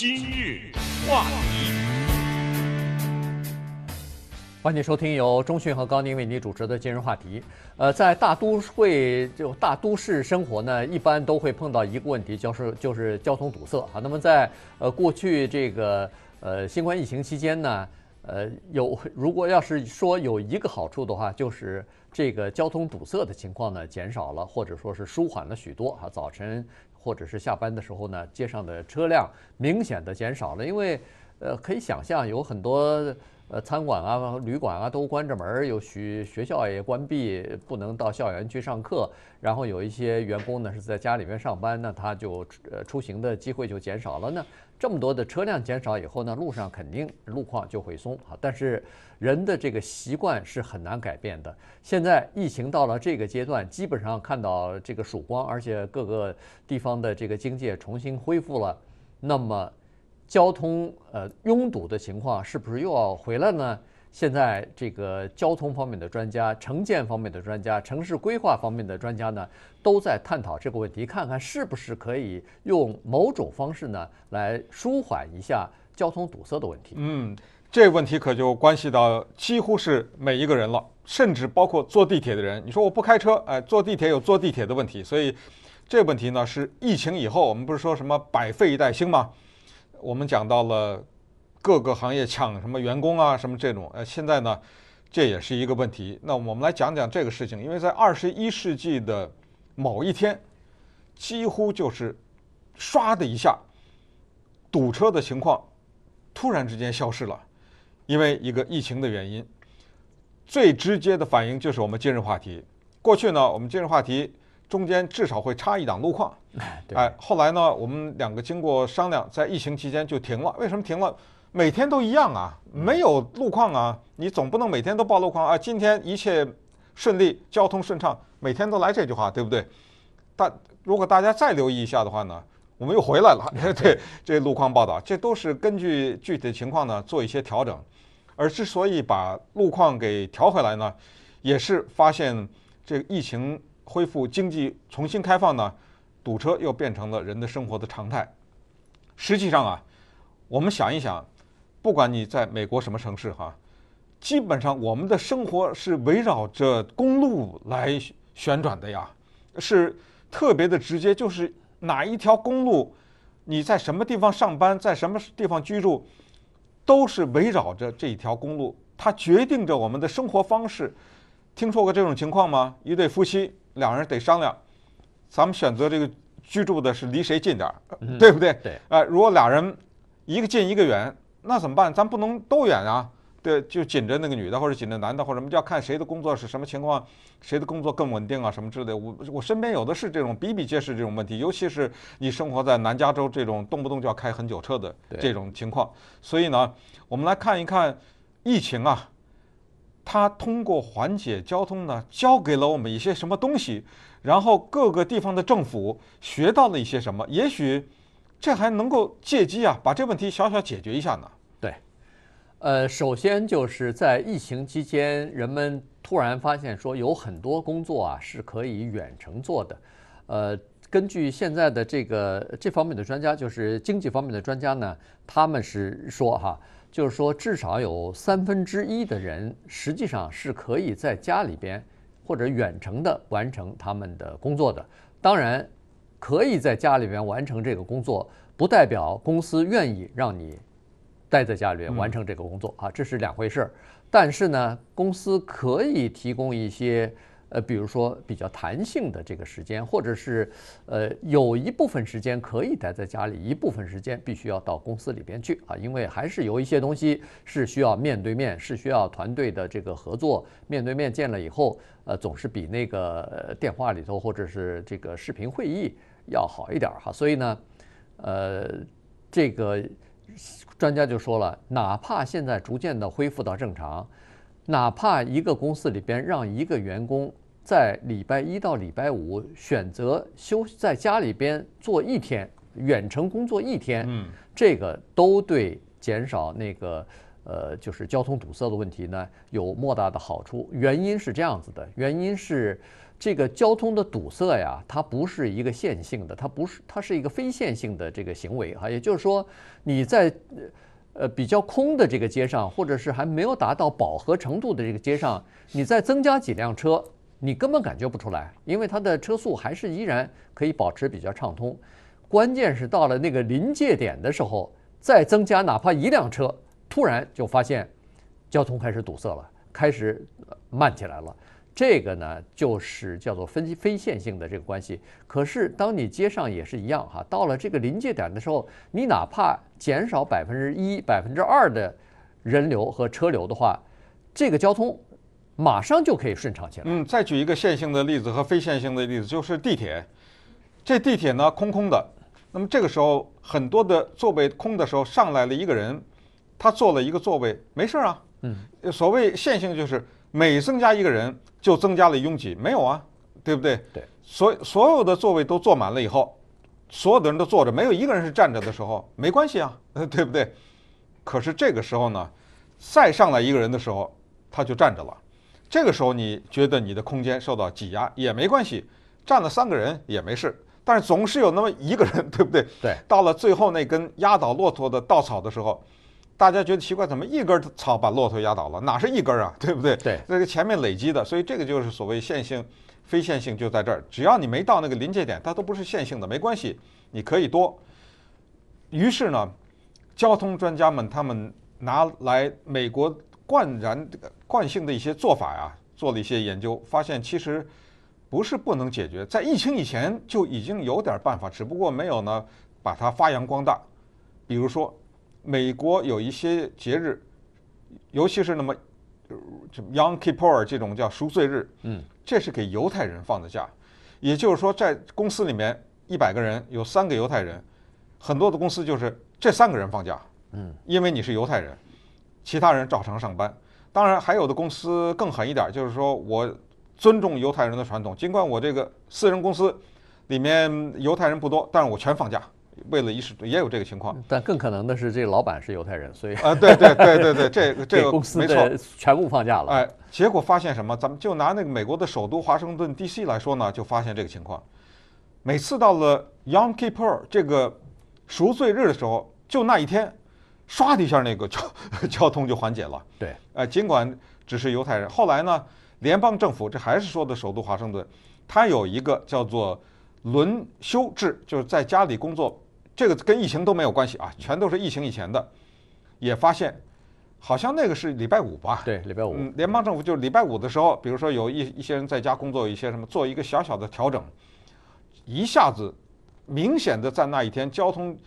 今日话题，欢迎收听由中讯和高宁为你主持的今日话题。呃，在大都会就大都市生活呢，一般都会碰到一个问题，就是就是交通堵塞啊。那么在呃过去这个呃新冠疫情期间呢，呃有如果要是说有一个好处的话，就是这个交通堵塞的情况呢减少了，或者说是舒缓了许多啊。早晨。或者是下班的时候呢，街上的车辆明显的减少了，因为，呃，可以想象有很多呃餐馆啊、旅馆啊都关着门，有许学校也关闭，不能到校园去上课，然后有一些员工呢是在家里面上班，那他就呃出行的机会就减少了呢。这么多的车辆减少以后呢，路上肯定路况就会松啊。但是人的这个习惯是很难改变的。现在疫情到了这个阶段，基本上看到这个曙光，而且各个地方的这个经济重新恢复了，那么交通呃拥堵的情况是不是又要回来呢？现在这个交通方面的专家、城建方面的专家、城市规划方面的专家呢，都在探讨这个问题，看看是不是可以用某种方式呢来舒缓一下交通堵塞的问题。嗯，这问题可就关系到几乎是每一个人了，甚至包括坐地铁的人。你说我不开车，哎，坐地铁有坐地铁的问题，所以这个问题呢是疫情以后，我们不是说什么百废待兴吗？我们讲到了。各个行业抢什么员工啊，什么这种，呃，现在呢，这也是一个问题。那我们来讲讲这个事情，因为在二十一世纪的某一天，几乎就是唰的一下，堵车的情况突然之间消失了，因为一个疫情的原因。最直接的反应就是我们今日话题。过去呢，我们今日话题中间至少会插一档路况，哎，后来呢，我们两个经过商量，在疫情期间就停了。为什么停了？每天都一样啊，没有路况啊，你总不能每天都报路况啊。今天一切顺利，交通顺畅，每天都来这句话，对不对？但如果大家再留意一下的话呢，我们又回来了。对，这路况报道，这都是根据具体的情况呢做一些调整。而之所以把路况给调回来呢，也是发现这疫情恢复、经济重新开放呢，堵车又变成了人的生活的常态。实际上啊，我们想一想。不管你在美国什么城市哈，基本上我们的生活是围绕着公路来旋转的呀，是特别的直接，就是哪一条公路，你在什么地方上班，在什么地方居住，都是围绕着这一条公路，它决定着我们的生活方式。听说过这种情况吗？一对夫妻两人得商量，咱们选择这个居住的是离谁近点儿，对不对？对。呃，如果俩人一个近一个远。那怎么办？咱不能都远啊，对，就紧着那个女的，或者紧着男的，或者什么，就要看谁的工作是什么情况，谁的工作更稳定啊，什么之类的。我我身边有的是这种比比皆是这种问题，尤其是你生活在南加州这种动不动就要开很久车的这种情况。所以呢，我们来看一看疫情啊，它通过缓解交通呢，教给了我们一些什么东西，然后各个地方的政府学到了一些什么，也许。这还能够借机啊，把这问题小小解决一下呢。对，呃，首先就是在疫情期间，人们突然发现说有很多工作啊是可以远程做的。呃，根据现在的这个这方面的专家，就是经济方面的专家呢，他们是说哈，就是说至少有三分之一的人实际上是可以在家里边或者远程的完成他们的工作的。当然。可以在家里边完成这个工作，不代表公司愿意让你待在家里边完成这个工作啊，这是两回事儿。但是呢，公司可以提供一些。呃，比如说比较弹性的这个时间，或者是呃有一部分时间可以待在家里，一部分时间必须要到公司里边去啊，因为还是有一些东西是需要面对面，是需要团队的这个合作，面对面见了以后，呃，总是比那个电话里头或者是这个视频会议要好一点哈。所以呢，呃，这个专家就说了，哪怕现在逐渐的恢复到正常。哪怕一个公司里边让一个员工在礼拜一到礼拜五选择休在家里边做一天远程工作一天，嗯，这个都对减少那个呃，就是交通堵塞的问题呢，有莫大的好处。原因是这样子的，原因是这个交通的堵塞呀，它不是一个线性的，它不是，它是一个非线性的这个行为哈。也就是说，你在呃比较空的这个街上，或者是还没有达到饱和程度的这个街上，你再增加几辆车，你根本感觉不出来，因为它的车速还是依然可以保持比较畅通。关键是到了那个临界点的时候，再增加哪怕一辆车。突然就发现，交通开始堵塞了，开始慢起来了。这个呢，就是叫做分非线性的这个关系。可是，当你接上也是一样哈，到了这个临界点的时候，你哪怕减少百分之一、百分之二的人流和车流的话，这个交通马上就可以顺畅起来。嗯，再举一个线性的例子和非线性的例子，就是地铁。这地铁呢，空空的。那么这个时候，很多的座位空的时候，上来了一个人。他坐了一个座位，没事儿啊。嗯，所谓线性就是每增加一个人就增加了拥挤，没有啊，对不对？对。所所有的座位都坐满了以后，所有的人都坐着，没有一个人是站着的时候，没关系啊，对不对？可是这个时候呢，再上来一个人的时候，他就站着了。这个时候你觉得你的空间受到挤压也没关系，站了三个人也没事。但是总是有那么一个人，对不对？对。到了最后那根压倒骆驼的稻草的时候。大家觉得奇怪，怎么一根草把骆驼压倒了？哪是一根啊？对不对？对，那个前面累积的，所以这个就是所谓线性、非线性就在这儿。只要你没到那个临界点，它都不是线性的，没关系，你可以多。于是呢，交通专家们他们拿来美国惯然惯性的一些做法呀，做了一些研究，发现其实不是不能解决，在疫情以前就已经有点办法，只不过没有呢把它发扬光大，比如说。美国有一些节日，尤其是那么，什么 Yom Kippur 这种叫赎罪日，嗯，这是给犹太人放的假。也就是说，在公司里面一百个人有三个犹太人，很多的公司就是这三个人放假，嗯，因为你是犹太人，其他人照常上班。当然，还有的公司更狠一点，就是说我尊重犹太人的传统，尽管我这个私人公司里面犹太人不多，但是我全放假。为了一时也有这个情况，但更可能的是，这个老板是犹太人，所以啊，对对对对对，这个 这个公司没错，全部放假了。哎，结果发现什么？咱们就拿那个美国的首都华盛顿 D.C. 来说呢，就发现这个情况。每次到了 Yom Kippur 这个赎罪日的时候，就那一天，唰的一下，那个交 交通就缓解了。对，哎，尽管只是犹太人，后来呢，联邦政府这还是说的首都华盛顿，它有一个叫做轮休制，就是在家里工作。这个跟疫情都没有关系啊，全都是疫情以前的。也发现，好像那个是礼拜五吧？对，礼拜五。嗯，联邦政府就是礼拜五的时候，比如说有一一些人在家工作，一些什么做一个小小的调整，一下子明显的在那一天交通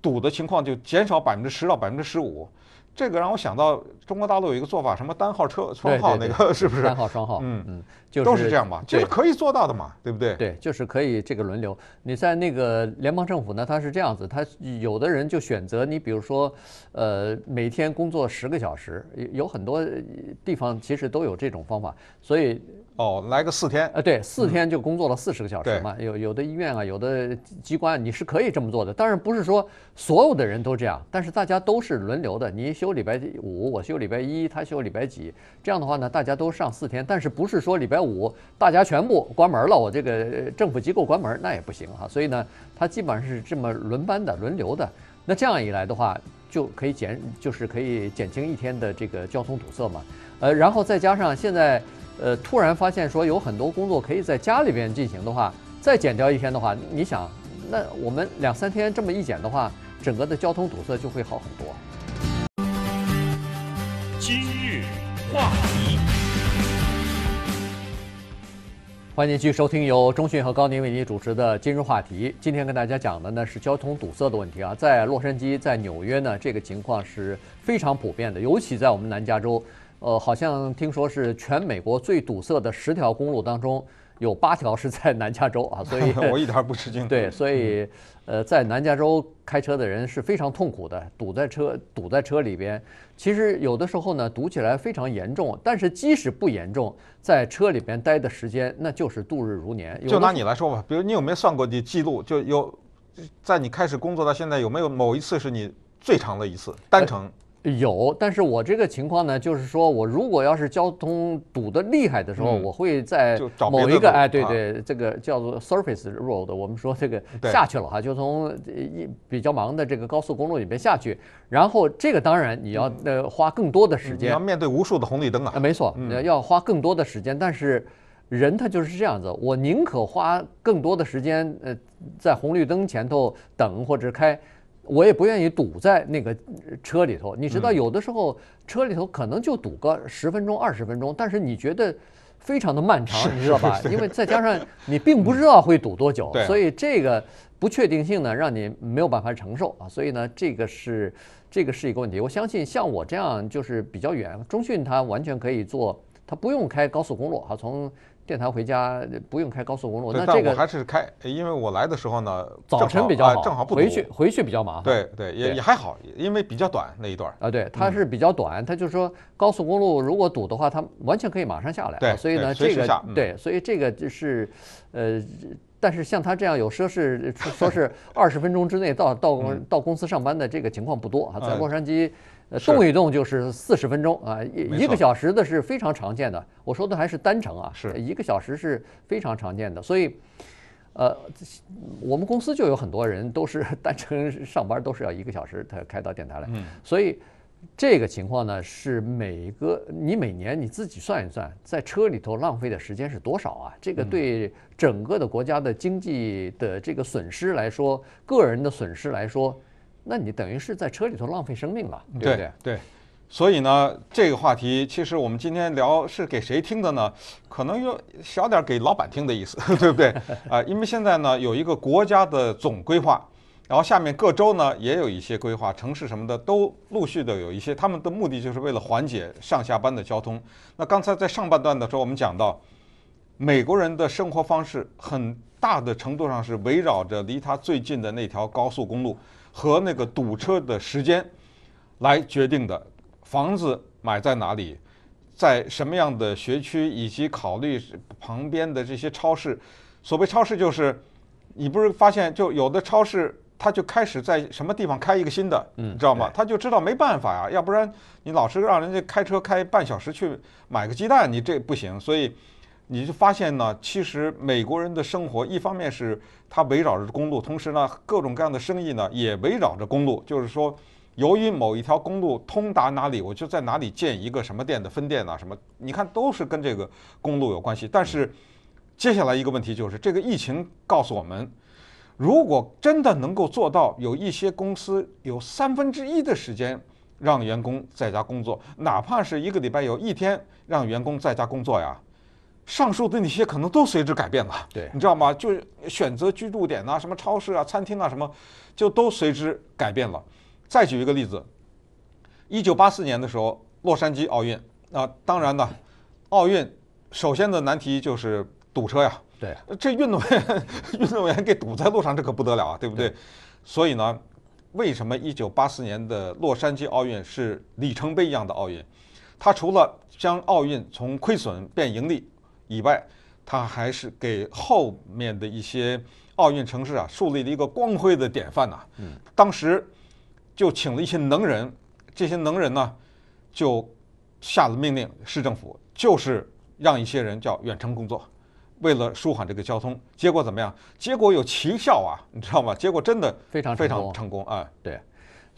堵的情况就减少百分之十到百分之十五。这个让我想到中国大陆有一个做法，什么单号车双号那个是不是？单号双号，嗯嗯，都是这样吧，就是可以做到的嘛，对不对？对，就是可以这个轮流。你在那个联邦政府呢，它是这样子，他有的人就选择你，比如说，呃，每天工作十个小时，有很多地方其实都有这种方法，所以。哦，来个四天，呃，对，四天就工作了四十个小时嘛。有有的医院啊，有的机关你是可以这么做的，当然不是说所有的人都这样，但是大家都是轮流的。你休礼拜五，我休礼拜一，他休礼拜几，这样的话呢，大家都上四天。但是不是说礼拜五大家全部关门了，我这个政府机构关门那也不行哈。所以呢，他基本上是这么轮班的、轮流的。那这样一来的话，就可以减，就是可以减轻一天的这个交通堵塞嘛。呃，然后再加上现在。呃，突然发现说有很多工作可以在家里边进行的话，再减掉一天的话，你想，那我们两三天这么一减的话，整个的交通堵塞就会好很多。今日话题，欢迎继续收听由中讯和高宁为您主持的《今日话题》。今天跟大家讲的呢是交通堵塞的问题啊，在洛杉矶、在纽约呢，这个情况是非常普遍的，尤其在我们南加州。呃，好像听说是全美国最堵塞的十条公路当中，有八条是在南加州啊，所以 我一点不吃惊。对，所以呃，在南加州开车的人是非常痛苦的，堵在车堵在车里边。其实有的时候呢，堵起来非常严重，但是即使不严重，在车里边待的时间那就是度日如年。就拿你来说吧，比如你有没有算过你记录？就有在你开始工作到现在，有没有某一次是你最长的一次单程？有，但是我这个情况呢，就是说我如果要是交通堵得厉害的时候，嗯我会在某一个哎，对对，这个叫做 surface road，我们说这个对。下去了哈，就从呃一比较忙的这个高速公路里面下去，然后这个当然你要呃花更多的时间你要，面对无数的红绿灯啊啊，。没错，呃要花更多的时间，但是人他就是这样子，我宁可花更多的时间，呃，在红绿灯前头等或者开，我也不愿意堵在那个呃车里头。你知道，有的时候车里头可能就堵个十分钟、二十分钟，但是你觉得。非常的漫长，你知道吧？因为再加上你并不知道会堵多久所以这个不确定性呢，让你没有办法承受啊。所以呢，这个是这个是一个问题。我相信像我这样就是比较远，中讯它完全可以做，它不用开高速公路啊，从电台回家不用开高速公路。那这个还是开，因为我来的时候呢，早晨比较好，啊正好不回去回去比较麻烦。对对，也对也还好，因为比较短那一段。啊，对，它是比较短，它就是说高速公路如果堵的话，它完全可以马上下来啊。对所以呢，这个嗯对，所以这个就是，呃，但是像他这样有说是说说是二十分钟之内到到公到公司上班的这个情况不多啊，在嗯洛杉矶。呃，动一动就是四十分钟啊，一一个小时的是非常常见的。我说的还是单程啊，是一个小时是非常常见的。所以，呃，我们公司就有很多人都是单程上班都是要一个小时才开到电台来，嗯所以这个情况呢是每个你每年你自己算一算，在车里头浪费的时间是多少啊？这个对整个的国家的经济的这个损失来说，个人的损失来说，那你等于是在车里头浪费生命了，对不对？对，所以呢，这个话题其实我们今天聊是给谁听的呢？可能有小点儿给老板听的意思，对不对？啊、因为现在呢有一个国家的总规划，然后下面各州呢也有一些规划，城市什么的都陆续的有一些，他们的目的就是为了缓解上下班的交通。那刚才在上半段的时候，我们讲到，美国人的生活方式很大的程度上是围绕着离他最近的那条高速公路和那个堵车的时间来决定的。房子买在哪里，在什么样的学区，以及考虑旁边的这些超市。所谓超市就是，你不是发现就有的超市。他就开始在什么地方开一个新的，嗯你知道吗？他就知道没办法呀，要不然你老是让人家开车开半小时去买个鸡蛋，你这不行。所以你就发现呢，其实美国人的生活，一方面是他围绕着公路，同时呢，各种各样的生意呢也围绕着公路。就是说，由于某一条公路通达哪里，我就在哪里建一个什么店的分店啊，什么，你看都是跟这个公路有关系。但是接下来一个问题就是，这个疫情告诉我们，如果真的能够做到，有一些公司有三分之一的时间让员工在家工作，哪怕是一个礼拜有一天让员工在家工作呀，上述的那些可能都随之改变了。对你知道吗？就选择居住点呐、什么超市啊、餐厅啊，什么，就都随之改变了。再举一个例子，一九八四年的时候，洛杉矶奥运啊，当然呢，奥运首先的难题就是堵车呀。对，这运动员 运动员给堵在路上，这可不得了啊，对不对？所以呢，为什么一九八四年的洛杉矶奥运是里程碑一样的奥运？它除了将奥运从亏损变盈利以外，他还是给后面的一些奥运城市啊树立了一个光辉的典范呐、嗯，当时就请了一些能人，这些能人呢就下了命令，市政府就是让一些人叫远程工作。为了舒缓这个交通，结果怎么样？结果有奇效啊，你知道吗？结果真的非常非常成功啊！对，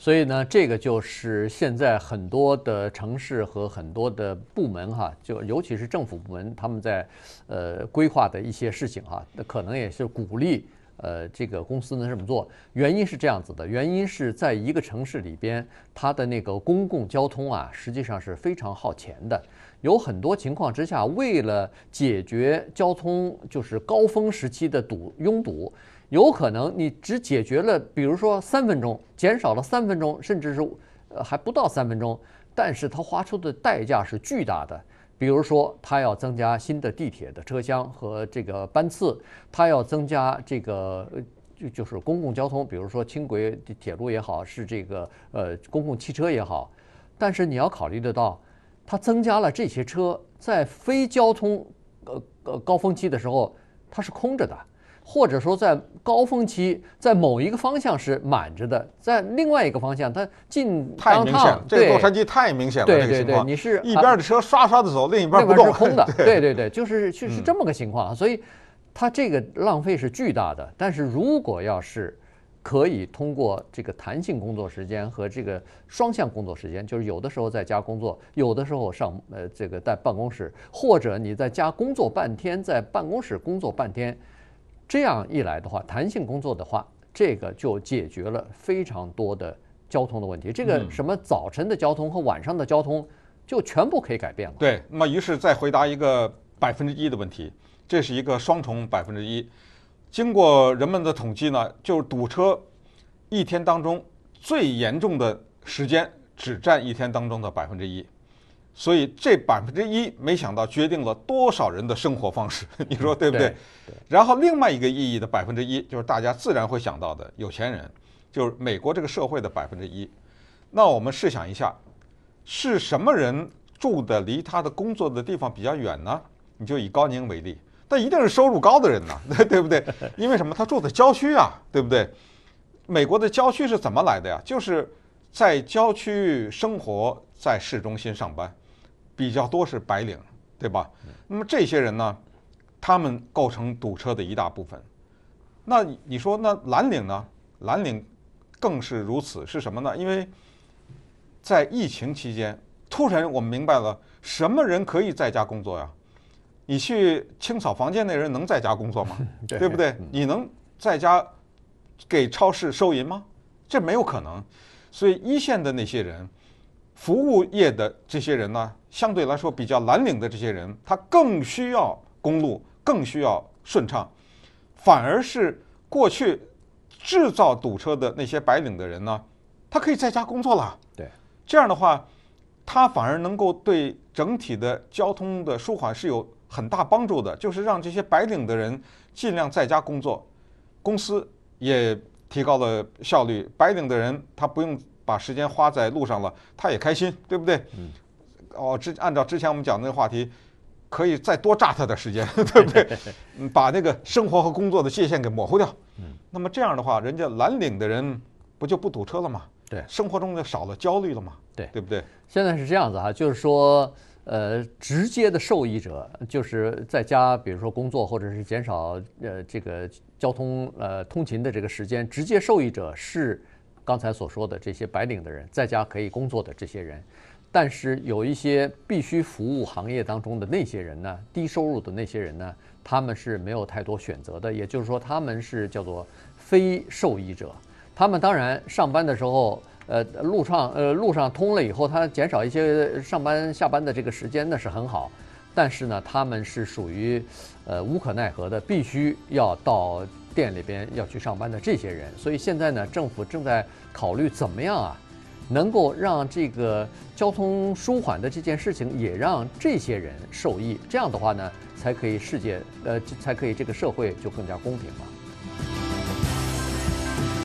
所以呢，这个就是现在很多的城市和很多的部门哈，就尤其是政府部门，他们在呃规划的一些事情哈，可能也是鼓励呃这个公司呢这么做。原因是这样子的，原因是在一个城市里边，它的那个公共交通啊，实际上是非常耗钱的。有很多情况之下，为了解决交通就是高峰时期的堵拥堵，有可能你只解决了，比如说三分钟，减少了三分钟，甚至是呃还不到三分钟，但是它花出的代价是巨大的。比如说，它要增加新的地铁的车厢和这个班次，它要增加这个呃就就是公共交通，比如说轻轨铁路也好，是这个呃公共汽车也好，但是你要考虑得到。它增加了这些车，在非交通呃呃高峰期的时候，它是空着的。或者说在高峰期，在某一个方向是满着的，在另外一个方向它进太明显了，这个洛杉矶太明显了，对对。对，你是一边的车刷刷的走，另一边那不动，是空的，对对对对，就是就是这么个情况，所以它这个浪费是巨大的。但是如果要是可以通过这个弹性工作时间和这个双向工作时间，就是有的时候在家工作，有的时候上呃这个在办公室，或者你在家工作半天，在办公室工作半天，这样一来的话，弹性工作的话，这个就解决了非常多的交通的问题。这个什么早晨的交通和晚上的交通就全部可以改变了。对，那么于是再回答一个百分之一的问题，这是一个双重百分之一。经过人们的统计呢，就是堵车一天当中最严重的时间只占一天当中的百分之一，所以这百分之一没想到决定了多少人的生活方式，你说对不对？然后另外一个意义的百分之一，就是大家自然会想到的有钱人，就是美国这个社会的百分之一。那我们试想一下，是什么人住的离他的工作的地方比较远呢？你就以高宁为例，那一定是收入高的人呐，对不对？因为什么？他住在郊区啊，对不对？美国的郊区是怎么来的呀？就是在郊区生活，在市中心上班，比较多是白领，对吧？那么这些人呢，他们构成堵车的一大部分。那你说那蓝领呢？蓝领更是如此，是什么呢？因为在疫情期间，突然我们明白了什么人可以在家工作呀？你去清扫房间那人能在家工作吗？对不对？你能在家给超市收银吗？这没有可能。所以一线的那些人，服务业的这些人呢，相对来说比较蓝领的这些人，他更需要公路，更需要顺畅。反而是过去制造堵车的那些白领的人呢，他可以在家工作了。对，这样的话，他反而能够对整体的交通的舒缓是有很大帮助的。就是让这些白领的人尽量在家工作，公司也提高了效率。白领的人他不用把时间花在路上了，他也开心，对不对？嗯。哦，之按照之前我们讲的那个话题。可以再多榨他点时间，对不对？把那个生活和工作的界限给模糊掉。嗯那么这样的话，人家蓝领的人不就不堵车了吗？对，生活中就少了焦虑了嘛。对，对不对？现在是这样子哈，就是说，呃，直接的受益者就是在家，比如说工作或者是减少呃这个交通呃通勤的这个时间，直接受益者是刚才所说的这些白领的人，在家可以工作的这些人。但是有一些必须服务行业当中的那些人呢，低收入的那些人呢，他们是没有太多选择的。也就是说，他们是叫做非受益者。他们当然上班的时候，呃，路上呃路上通了以后，他减少一些上班下班的这个时间，那是很好。但是呢，他们是属于呃无可奈何的，必须要到店里边要去上班的这些人。所以现在呢，政府正在考虑怎么样啊。能够让这个交通舒缓的这件事情，也让这些人受益，这样的话呢，才可以世界呃，才可以这个社会就更加公平嘛。